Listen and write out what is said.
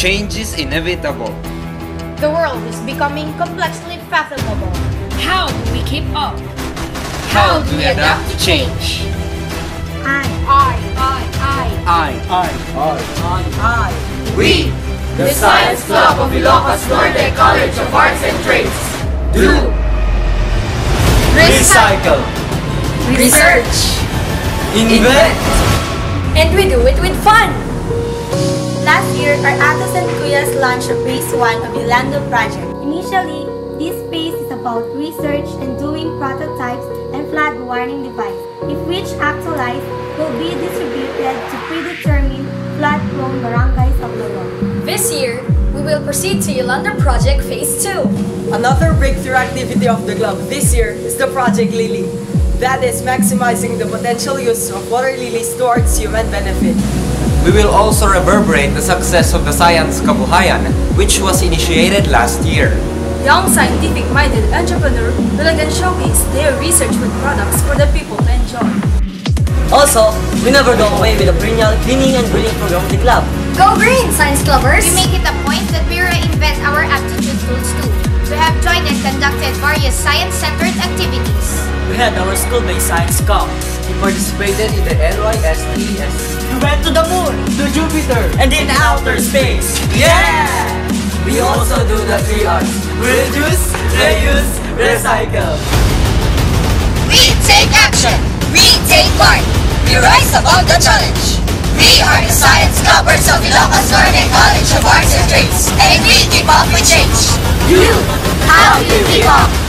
Change is inevitable. The world is becoming complexly fathomable. How do we keep up? How do we adapt to change? I, I, I, I, I, I, I, I, I, We, the Science Club of Ilocos Norte College of Arts and Trades, do recycle, research, invent, and we do it with fun. Last year, our Atos and Kuyas launch of Phase 1 of Yolanda project. Initially, this phase is about research and doing prototypes and flood warning device, if which actualized will be distributed to predetermined flood-prone barangays of Lolo. This year, we will proceed to Yolanda Project Phase 2. Another breakthrough activity of the club this year is the Project Lily. That is maximizing the potential use of water lilies towards human benefit. We will also reverberate the success of the Science Kabuhayan, which was initiated last year. Young scientific-minded entrepreneur will again showcase their research with products for the people to enjoy. Also, we never go away with a perennial cleaning and greening program of the club. Go green, science clubbers! We make it a point that we reinvent our aptitude tools too. We have joined and conducted various science-centered activities. We had our school-based science camp. We participated in the NYSTS. We went to the moon, to Jupiter, and in outer space. Yeah! We also do the three R's. Reduce, reuse, recycle. We take action. We take part. We rise above the challenge. We are the Science Clubbers of Ilocos Norte College of Arts and Trades, and we keep up with change. You, how you keep up?